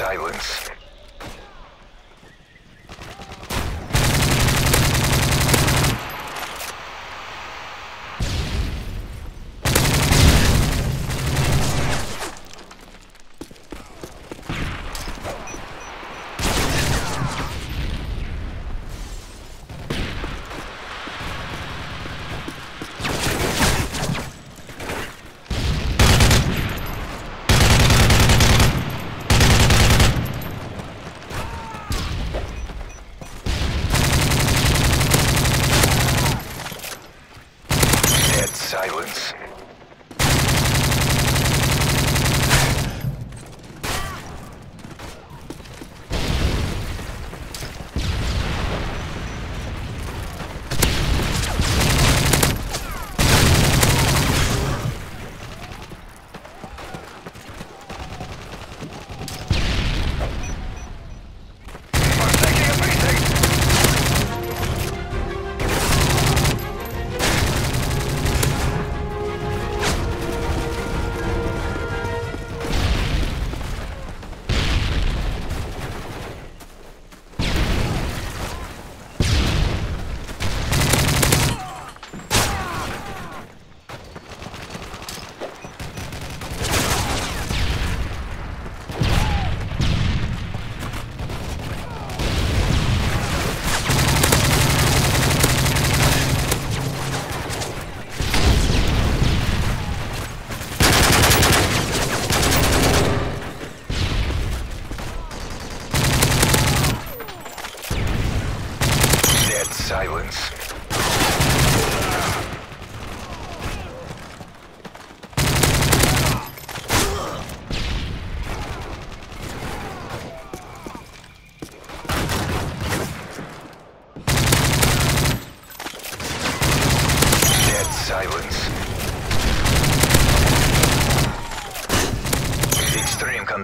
Silence. Silence.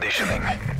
conditioning.